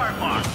star mark.